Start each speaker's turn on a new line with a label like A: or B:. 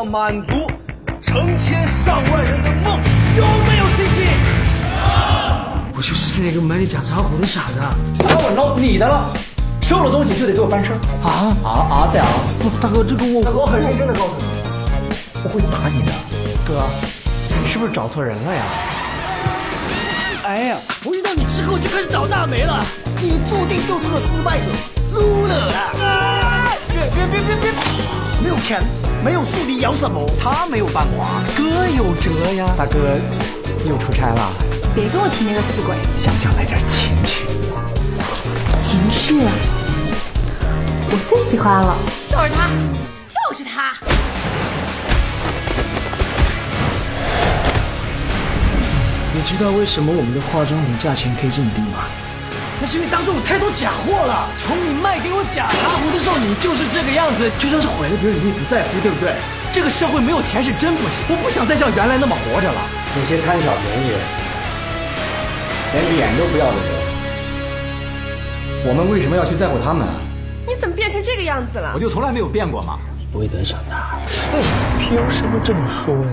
A: 要满足成千上万人的梦想。
B: 有没有信心？
C: 我就是那个买你假茶壶的傻子。
D: 把我捞你的了，收了东西就得给我翻身。
C: 啊
D: 啊啊！再啊！
C: 不，大哥，这个我
D: 大哥，我很认真的告诉你，我会打你的。哥，你是不是找错人了呀？
B: 哎呀，我遇到你之后就开始倒大霉了。
A: 你注定就是个失败者，loser 啊！
B: 别别别别别！
A: 没有钱，没有树，你摇什么？他没有办法，
D: 哥有辙呀。大哥，又出差了？
E: 别跟我提那个死鬼。
D: 想不想来点情趣？
E: 情趣，啊我最喜欢了。
F: 就是他，就是他。
C: 你知道为什么我们的化妆品价钱可以这么低吗？那是因为当初我太多假货了。从你卖给我假茶壶的时候，你就是这个样子，就算是毁了别人，你也不在乎，对不对？这个社会没有钱是真不行，我不想再像原来那么活着了。
D: 那些贪小便宜、连脸都不要的人，我们为什么要去在乎他们啊？
F: 你怎么变成这个样子了？
D: 我就从来没有变过嘛。
C: 不会得逞的，凭什么这么说呀？